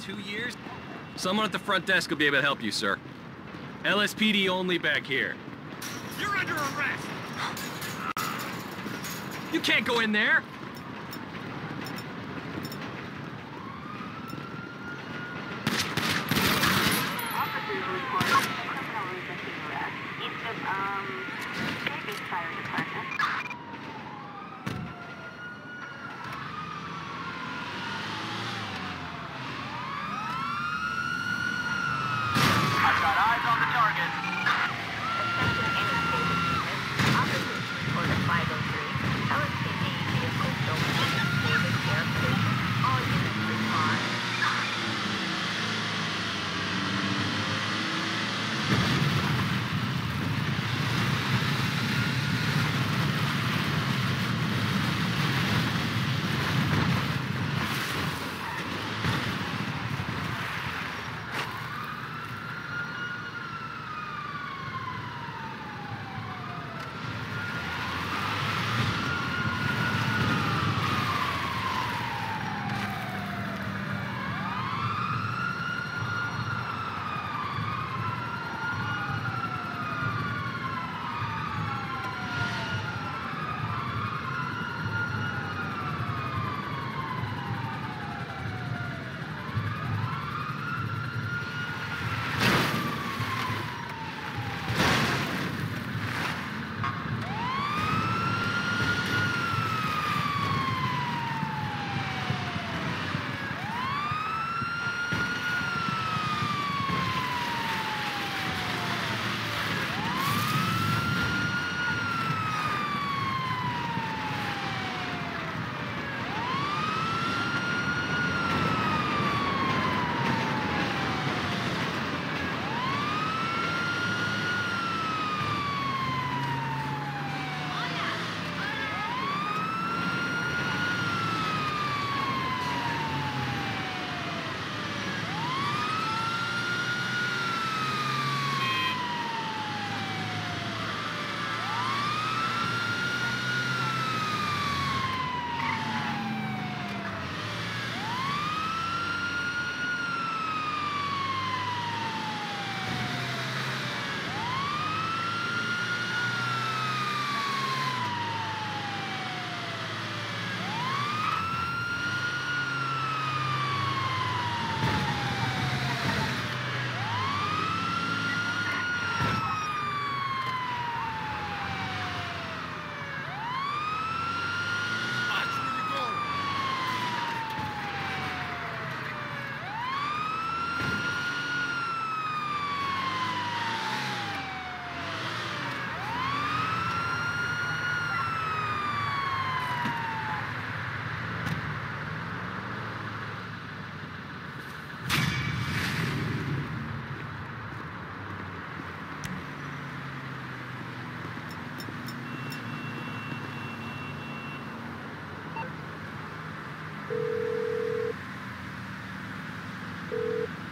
two years? Someone at the front desk will be able to help you, sir. LSPD only back here. You're under arrest! You can't go in there!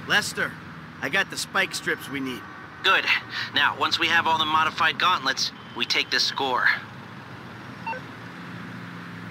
Lester, I got the spike strips we need. Good. Now, once we have all the modified gauntlets, we take this score.